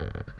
Mm-hmm.